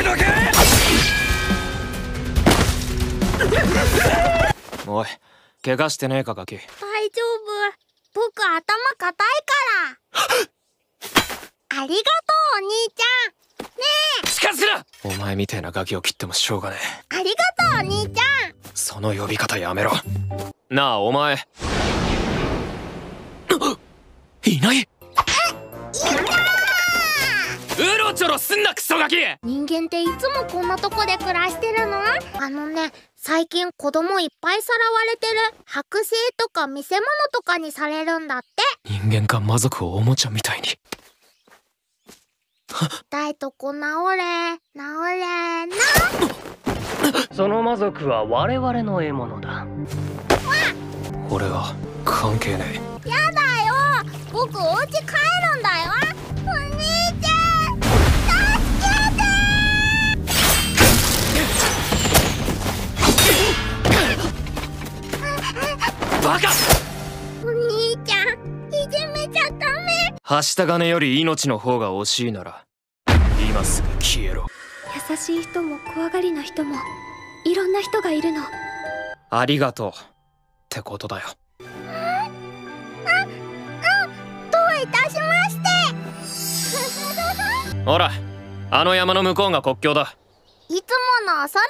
んでドキドキおい怪我してねえかガキ。大丈夫。僕頭固いから。ありがとうお兄ちゃん。ねえ。近づくなお前みてえなガキを切ってもしょうがねえ。ありがとうお兄ちゃん。その呼び方やめろ。なあお前。いない？うろちょろすんなクソガキ。人間っていつもこんなとこで暮らしてるの？あのね最近子供いっぱいさらわれてる。剥製とか見せ物とかにされるんだって。人間か魔族をおもちゃみたいに。痛いとこ治れ。治れな。その魔族は我々の獲物だ。俺は関係ねやだよ。僕お家帰バカ！お兄ちゃんいじめちゃダメ。はした金より命の方が惜しいなら今すぐ消えろ。優しい人も怖がりな人もいろんな人がいるの。ありがとうってことだよ。どういたしまして。ほらあの山の向こうが国境だ。いつもの空だ